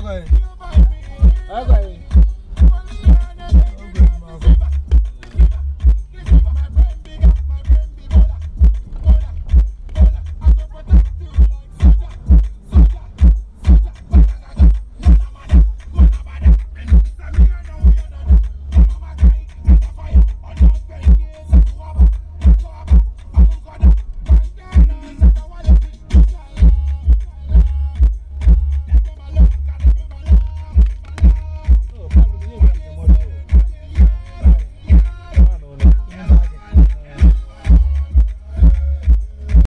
Okay.